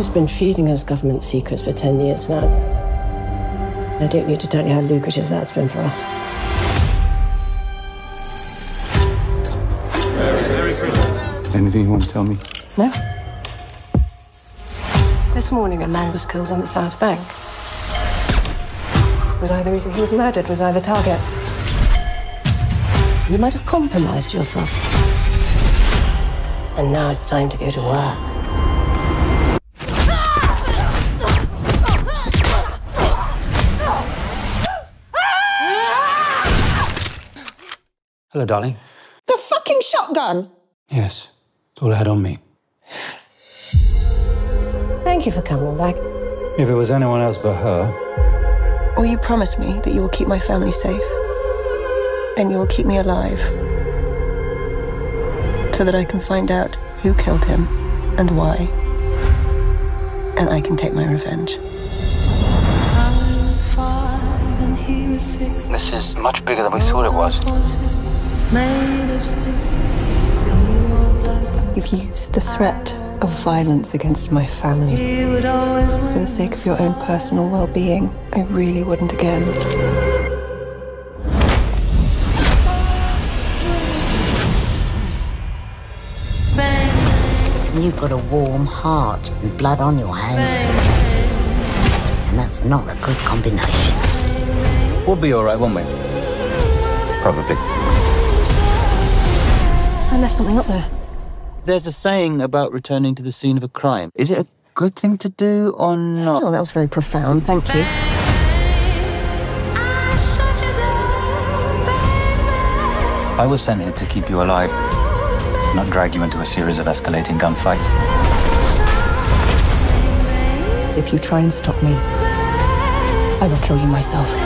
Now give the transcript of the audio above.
She's been feeding us government secrets for 10 years now. I don't need to tell you how lucrative that's been for us. Anything you want to tell me? No? This morning, a man was killed on the South Bank. Was I the reason he was murdered? Was I the target? You might have compromised yourself. And now it's time to go to work. Hello, darling. The fucking shotgun! Yes, it's all I had on me. Thank you for coming back. If it was anyone else but her, Will you promise me that you will keep my family safe? And you will keep me alive? So that I can find out who killed him and why. And I can take my revenge. This is much bigger than we thought it was. You've used the threat of violence against my family. For the sake of your own personal well being, I really wouldn't again. You've got a warm heart and blood on your hands. And that's not a good combination. We'll be all right, won't we? Probably. I left something up there. There's a saying about returning to the scene of a crime. Is it a good thing to do or not? Oh, that was very profound. Thank you. I was sent here to keep you alive, not drag you into a series of escalating gunfights. If you try and stop me, I will kill you myself.